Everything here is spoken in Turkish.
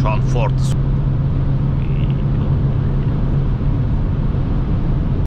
Şu an Ford.